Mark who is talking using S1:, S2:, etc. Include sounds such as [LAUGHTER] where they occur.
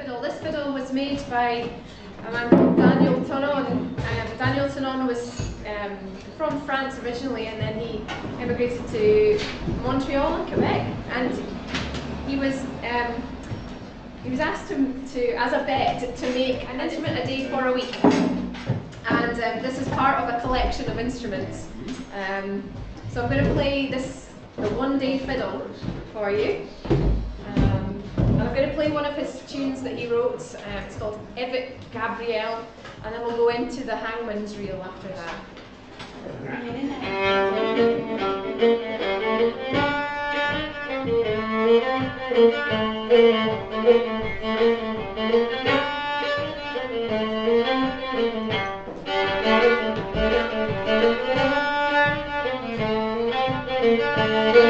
S1: fiddle. This fiddle was made by a man called Daniel Thonon. Um, Daniel Thonon was um, from France originally, and then he immigrated to Montreal and Quebec, and he was um, he was asked to, to, as a bet, to make an instrument a day for a week. And um, this is part of a collection of instruments. Um, so I'm going to play this, the one day fiddle for you play one of his tunes that he wrote. Uh, it's called Evit Gabriel, and then we'll go into the hangman's reel after that. Thank [LAUGHS] you.